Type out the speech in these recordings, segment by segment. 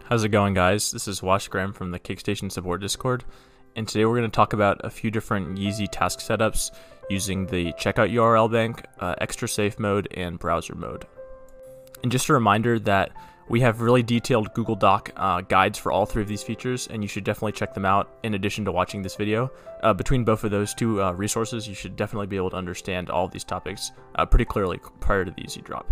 How's it going, guys? This is Wash Graham from the Kickstation Support Discord, and today we're going to talk about a few different Yeezy task setups using the checkout URL bank, uh, extra safe mode, and browser mode. And just a reminder that we have really detailed Google Doc uh, guides for all three of these features, and you should definitely check them out in addition to watching this video. Uh, between both of those two uh, resources, you should definitely be able to understand all these topics uh, pretty clearly prior to the Yeezy drop.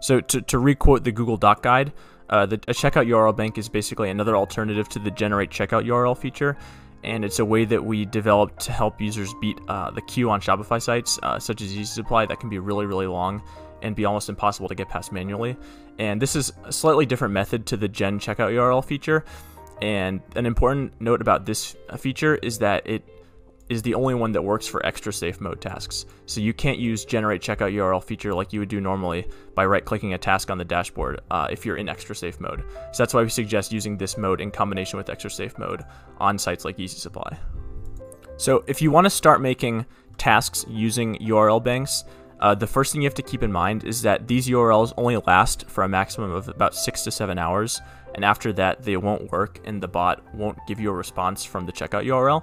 So to, to requote the Google Doc guide, uh, the, a checkout URL bank is basically another alternative to the generate checkout URL feature, and it's a way that we developed to help users beat uh, the queue on Shopify sites, uh, such as Yeezy Supply, that can be really, really long and be almost impossible to get past manually. And this is a slightly different method to the gen checkout URL feature. And an important note about this uh, feature is that it is the only one that works for extra safe mode tasks. So you can't use generate checkout URL feature like you would do normally by right clicking a task on the dashboard uh, if you're in extra safe mode. So that's why we suggest using this mode in combination with extra safe mode on sites like Yeezy Supply. So if you want to start making tasks using URL banks, uh, the first thing you have to keep in mind is that these URLs only last for a maximum of about six to seven hours, and after that, they won't work and the bot won't give you a response from the checkout URL.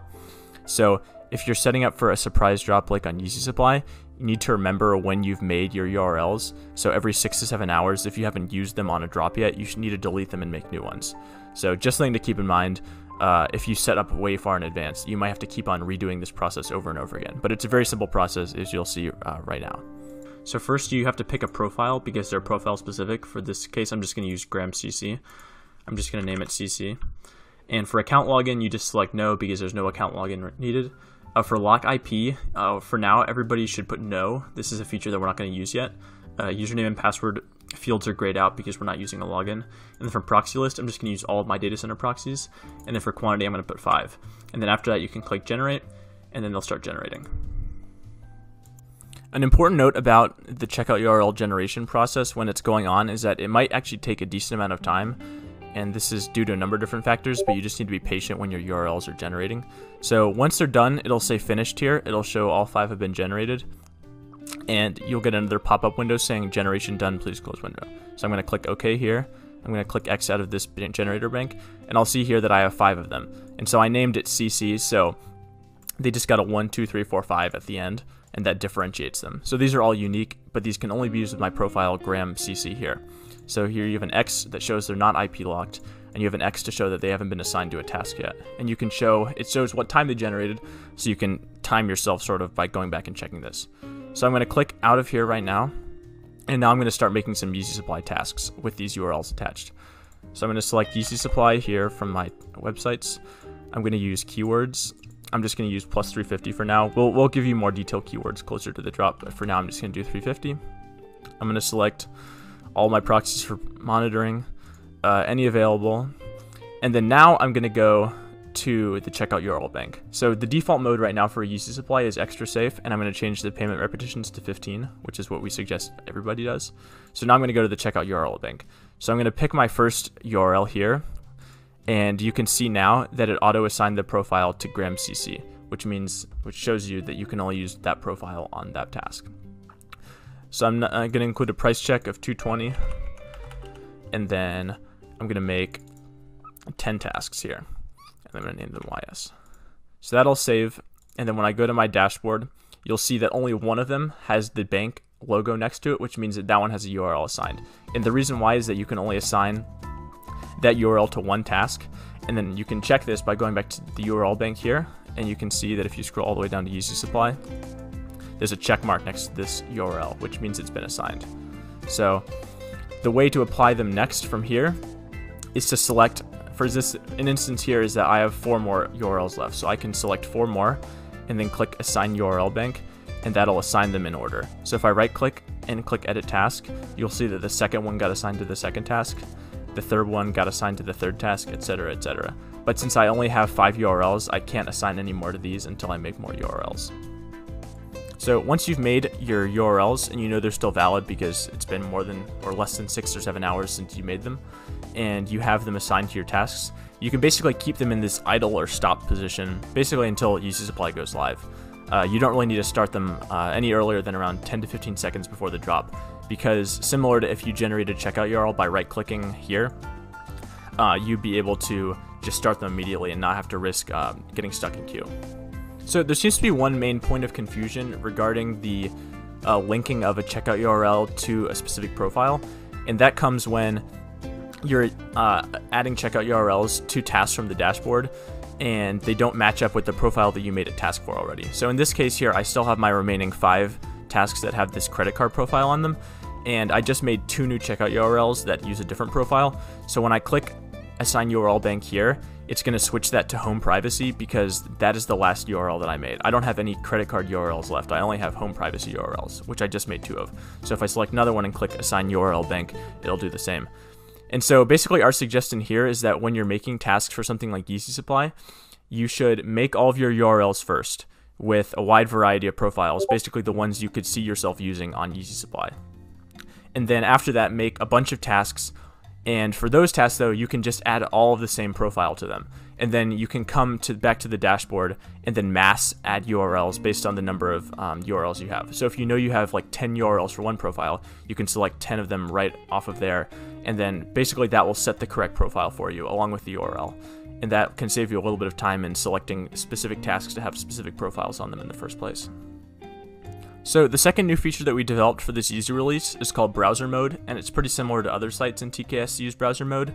So if you're setting up for a surprise drop like on Yeezy Supply, you need to remember when you've made your URLs. So every six to seven hours, if you haven't used them on a drop yet, you should need to delete them and make new ones. So just something to keep in mind. Uh, if you set up way far in advance, you might have to keep on redoing this process over and over again. But it's a very simple process, as you'll see uh, right now. So first, you have to pick a profile because they're profile specific. For this case, I'm just going to use Graham CC. I'm just going to name it CC. And for account login, you just select no because there's no account login needed. Uh, for lock IP, uh, for now, everybody should put no. This is a feature that we're not going to use yet. Uh, username and password fields are grayed out because we're not using a login. And then for proxy list, I'm just going to use all of my data center proxies. And then for quantity, I'm going to put five. And then after that, you can click generate, and then they'll start generating. An important note about the checkout URL generation process when it's going on is that it might actually take a decent amount of time and this is due to a number of different factors, but you just need to be patient when your URLs are generating. So once they're done, it'll say finished here. It'll show all five have been generated, and you'll get another pop-up window saying generation done, please close window. So I'm going to click OK here. I'm going to click X out of this generator bank, and I'll see here that I have five of them. And so I named it CC, so they just got a 1, 2, 3, 4, 5 at the end, and that differentiates them. So these are all unique, but these can only be used with my profile Graham CC here. So here you have an X that shows they're not IP locked, and you have an X to show that they haven't been assigned to a task yet. And you can show, it shows what time they generated, so you can time yourself sort of by going back and checking this. So I'm going to click out of here right now, and now I'm going to start making some Yeezy Supply tasks with these URLs attached. So I'm going to select Yeezy Supply here from my websites. I'm going to use keywords. I'm just going to use plus 350 for now. We'll, we'll give you more detailed keywords closer to the drop, but for now I'm just going to do 350. I'm going to select all my proxies for monitoring, uh, any available. And then now I'm going to go to the checkout URL bank. So the default mode right now for Yeezy Supply is extra safe, and I'm going to change the payment repetitions to 15, which is what we suggest everybody does. So now I'm going to go to the checkout URL bank. So I'm going to pick my first URL here, and you can see now that it auto assigned the profile to Graham CC, which means which shows you that you can only use that profile on that task. So I'm, uh, going to include a price check of 220. And then I'm to make 10 tasks here. And I'm to name them YS. So that'll save. And then when I go to my dashboard, you'll see that only one of them has the bank logo next to it, which means that that one has a URL assigned. And the reason why is that you can only assign that URL to one task. And then you can check this by going back to the URL bank here. And you can see that if you scroll all the way down to Yeezy Supply, there's a check mark next to this URL, which means it's been assigned. So the way to apply them next from here is to select, for this an instance here is that I have four more URLs left. So I can select four more and then click assign URL bank and that'll assign them in order. So if I right click and click edit task, you'll see that the second one got assigned to the second task, the third one got assigned to the third task, etc, etc. But since I only have five URLs, I can't assign any more to these until I make more URLs. So once you've made your URLs and you know they're still valid because it's been more than or less than six or seven hours since you made them, and you have them assigned to your tasks, you can basically keep them in this idle or stop position basically until Yeezy Supply goes live. Uh, you don't really need to start them uh, any earlier than around 10 to 15 seconds before the drop because similar to if you generated a checkout URL by right clicking here, uh, you'd be able to just start them immediately and not have to risk uh, getting stuck in queue. So there seems to be one main point of confusion regarding the uh, linking of a checkout URL to a specific profile, and that comes when you're uh, adding checkout URLs to tasks from the dashboard and they don't match up with the profile that you made a task for already. So in this case here, I still have my remaining five tasks that have this credit card profile on them, and I just made two new checkout URLs that use a different profile. So when I click assign URL bank here, it's going to switch that to home privacy because that is the last URL that I made. I don't have any credit card URLs left. I only have home privacy URLs, which I just made two of. So if I select another one and click assign URL bank, it'll do the same. And so basically our suggestion here is that when you're making tasks for something like Yeezy Supply, you should make all of your URLs first with a wide variety of profiles, basically the ones you could see yourself using on Yeezy Supply. And then after that, make a bunch of tasks. And for those tasks, though, you can just add all of the same profile to them. And then you can come to back to the dashboard and then mass add URLs based on the number of um, URLs you have. So if you know you have like 10 URLs for one profile, you can select 10 of them right off of there. And then basically that will set the correct profile for you along with the URL and that can save you a little bit of time in selecting specific tasks to have specific profiles on them in the first place. So the second new feature that we developed for this Yeezy release is called browser mode, and it's pretty similar to other sites in TKS use browser mode,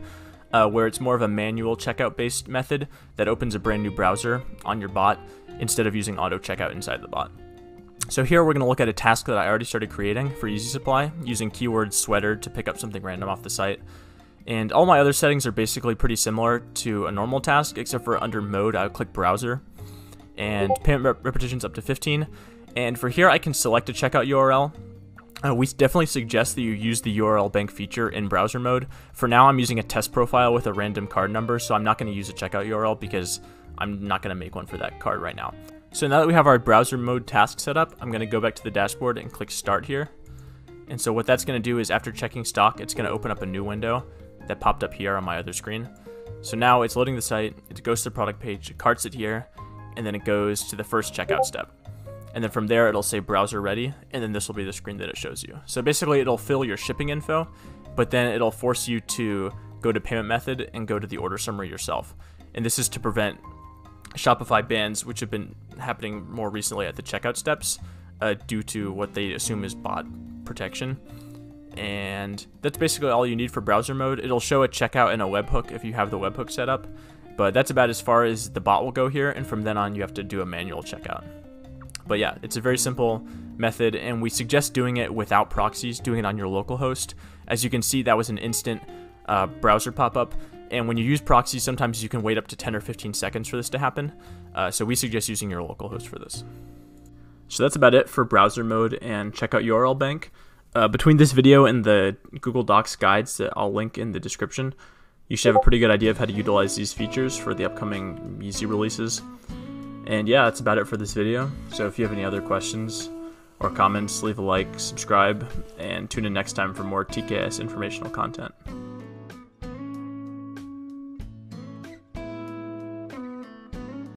uh, where it's more of a manual checkout based method that opens a brand new browser on your bot instead of using auto checkout inside the bot. So here we're going to look at a task that I already started creating for Yeezy Supply using keyword sweater to pick up something random off the site. And all my other settings are basically pretty similar to a normal task, except for under mode, I click browser, and payment rep repetitions up to 15. And for here, I can select a checkout URL. Uh, we definitely suggest that you use the URL bank feature in browser mode. For now, I'm using a test profile with a random card number, so I'm not going to use a checkout URL because I'm not going to make one for that card right now. So now that we have our browser mode task set up, I'm going to go back to the dashboard and click start here. And so what that's going to do is after checking stock, it's going to open up a new window that popped up here on my other screen. So now it's loading the site, it goes to the product page, it carts it here, and then it goes to the first checkout step. And then from there, it'll say browser ready, and then this will be the screen that it shows you. So basically, it'll fill your shipping info, but then it'll force you to go to payment method and go to the order summary yourself. And this is to prevent Shopify bans, which have been happening more recently at the checkout steps, uh, due to what they assume is bot protection and that's basically all you need for browser mode. It'll show a checkout and a webhook if you have the webhook set up, but that's about as far as the bot will go here, and from then on you have to do a manual checkout. But yeah, it's a very simple method, and we suggest doing it without proxies, doing it on your local host. As you can see, that was an instant uh, browser pop-up, and when you use proxies, sometimes you can wait up to 10 or 15 seconds for this to happen, uh, so we suggest using your local host for this. So that's about it for browser mode and checkout URL bank. Uh, between this video and the Google Docs guides that I'll link in the description, you should have a pretty good idea of how to utilize these features for the upcoming Yeezy releases. And yeah, that's about it for this video. So if you have any other questions or comments, leave a like, subscribe, and tune in next time for more TKS informational content.